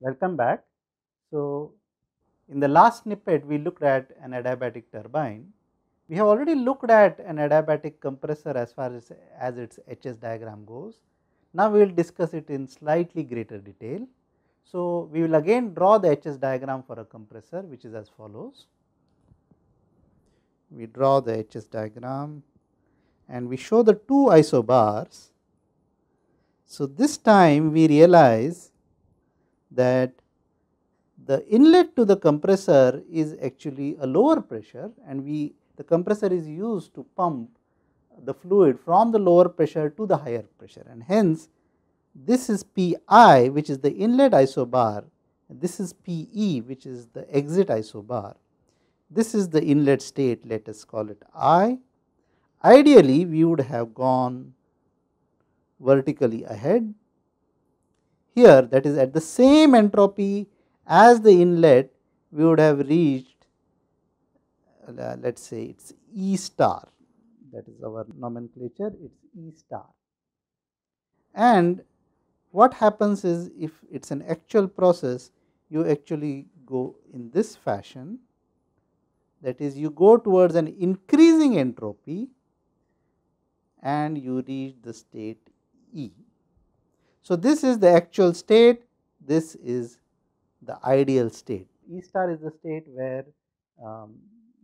Welcome back. So, in the last snippet we looked at an adiabatic turbine. We have already looked at an adiabatic compressor as far as, as its HS diagram goes. Now, we will discuss it in slightly greater detail. So, we will again draw the HS diagram for a compressor which is as follows. We draw the HS diagram and we show the two isobars. So, this time we realize that the inlet to the compressor is actually a lower pressure and we the compressor is used to pump the fluid from the lower pressure to the higher pressure and hence this is Pi which is the inlet isobar this is Pe which is the exit isobar. This is the inlet state let us call it I. Ideally we would have gone vertically ahead here that is at the same entropy as the inlet we would have reached uh, let us say it is E star that is our nomenclature it is E star. And what happens is if it is an actual process you actually go in this fashion that is you go towards an increasing entropy and you reach the state E. So, this is the actual state, this is the ideal state. E star is the state where um,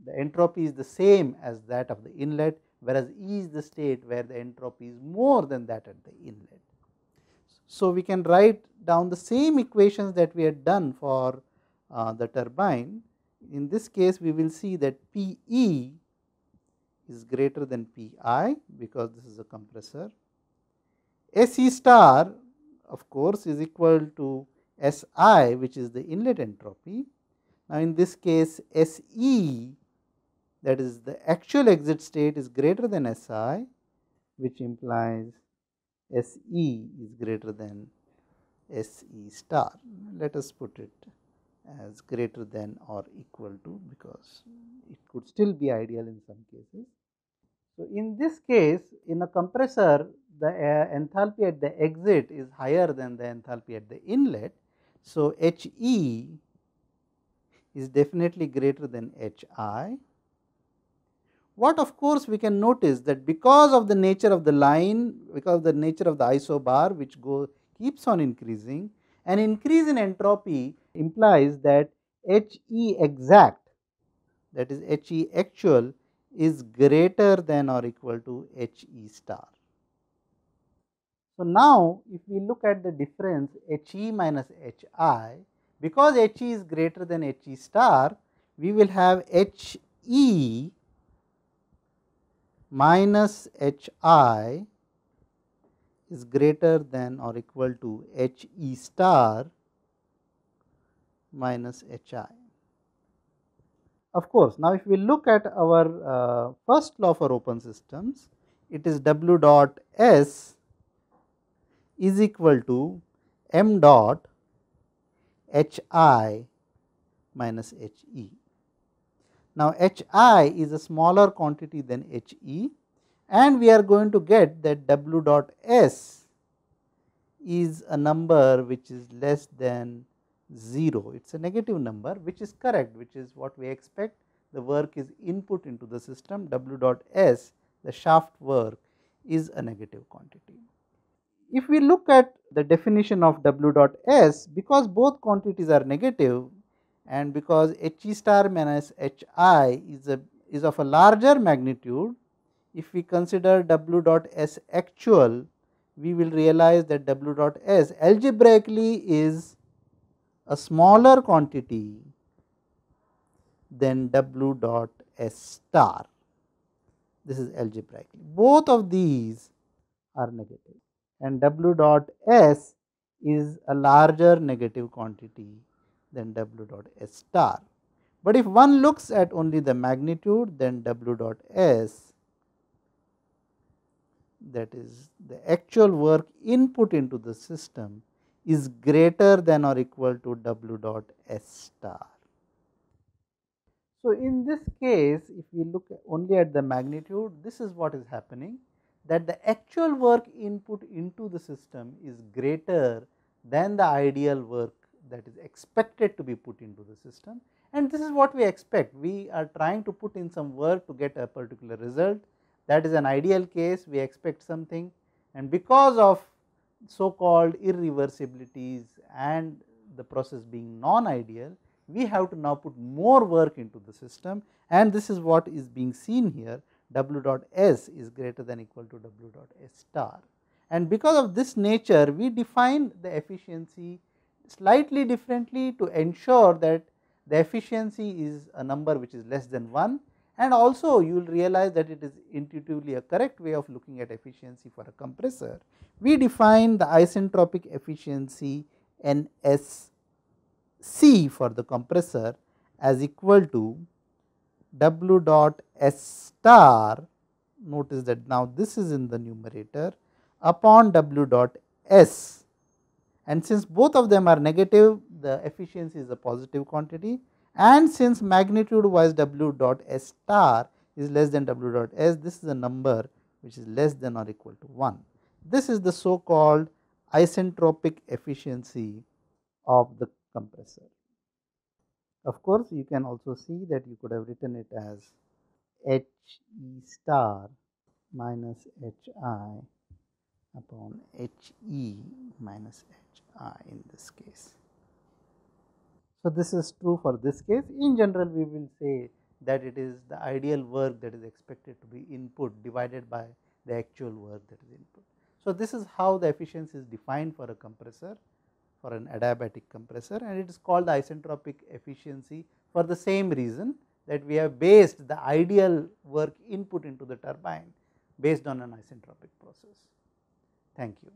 the entropy is the same as that of the inlet, whereas E is the state where the entropy is more than that at the inlet. So, we can write down the same equations that we had done for uh, the turbine. In this case, we will see that P e is greater than P i because this is a compressor. S e star of course is equal to S i which is the inlet entropy. Now, in this case S e that is the actual exit state is greater than S i which implies S e is greater than S e star. Let us put it as greater than or equal to because it could still be ideal in some cases. So, in this case in a compressor the uh, enthalpy at the exit is higher than the enthalpy at the inlet. So, H e is definitely greater than H i. What of course, we can notice that because of the nature of the line, because of the nature of the isobar which go keeps on increasing, an increase in entropy implies that H e exact that is H e actual is greater than or equal to H e star. So, now if we look at the difference H e minus H i, because H e is greater than H e star, we will have H e minus H i is greater than or equal to H e star minus H i. Of course, now if we look at our uh, first law for open systems, it is W dot S is equal to m dot h i minus h e. Now, h i is a smaller quantity than h e and we are going to get that w dot s is a number which is less than 0. It is a negative number which is correct which is what we expect the work is input into the system w dot s the shaft work is a negative quantity. If we look at the definition of W dot S, because both quantities are negative and because H e star minus H i is a is of a larger magnitude, if we consider W dot S actual, we will realize that W dot S algebraically is a smaller quantity than W dot S star. This is algebraically. Both of these are negative and W dot S is a larger negative quantity than W dot S star. But if one looks at only the magnitude then W dot S that is the actual work input into the system is greater than or equal to W dot S star. So, in this case if we look only at the magnitude this is what is happening that the actual work input into the system is greater than the ideal work that is expected to be put into the system. And this is what we expect. We are trying to put in some work to get a particular result. That is an ideal case. We expect something. And because of so called irreversibilities and the process being non ideal we have to now put more work into the system. And this is what is being seen here w dot s is greater than equal to w dot s star. And because of this nature we define the efficiency slightly differently to ensure that the efficiency is a number which is less than 1 and also you will realize that it is intuitively a correct way of looking at efficiency for a compressor. We define the isentropic efficiency N S C for the compressor as equal to W dot S star notice that now this is in the numerator upon W dot S and since both of them are negative the efficiency is a positive quantity and since magnitude wise w dot s star is less than w dot s this is a number which is less than or equal to 1. This is the so called isentropic efficiency of the compressor. Of course, you can also see that you could have written it as H E star minus H i upon H e minus H i in this case. So, this is true for this case in general we will say that it is the ideal work that is expected to be input divided by the actual work that is input. So, this is how the efficiency is defined for a compressor for an adiabatic compressor and it is called the isentropic efficiency for the same reason that we have based the ideal work input into the turbine based on an isentropic process. Thank you.